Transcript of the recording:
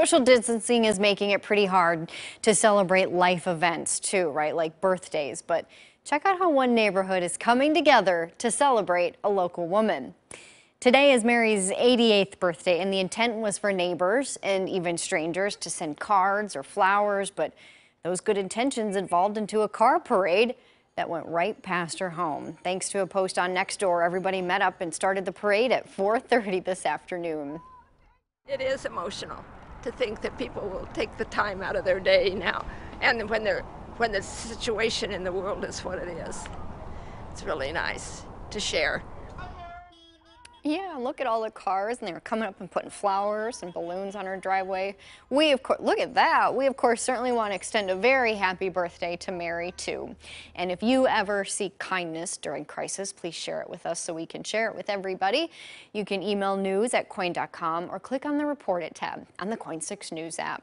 Social distancing is making it pretty hard to celebrate life events too, right? Like birthdays. But check out how one neighborhood is coming together to celebrate a local woman. Today is Mary's 88th birthday, and the intent was for neighbors and even strangers to send cards or flowers, but those good intentions evolved into a car parade that went right past her home. Thanks to a post on Nextdoor, everybody met up and started the parade at 4.30 this afternoon. It is emotional to think that people will take the time out of their day now, and when they're when the situation in the world is what it is. It's really nice to share. Yeah, look at all the cars, and they were coming up and putting flowers and balloons on our driveway. We, of course, look at that. We, of course, certainly want to extend a very happy birthday to Mary, too. And if you ever seek kindness during crisis, please share it with us so we can share it with everybody. You can email news at KOIN.com or click on the Report It tab on the KOIN 6 News app.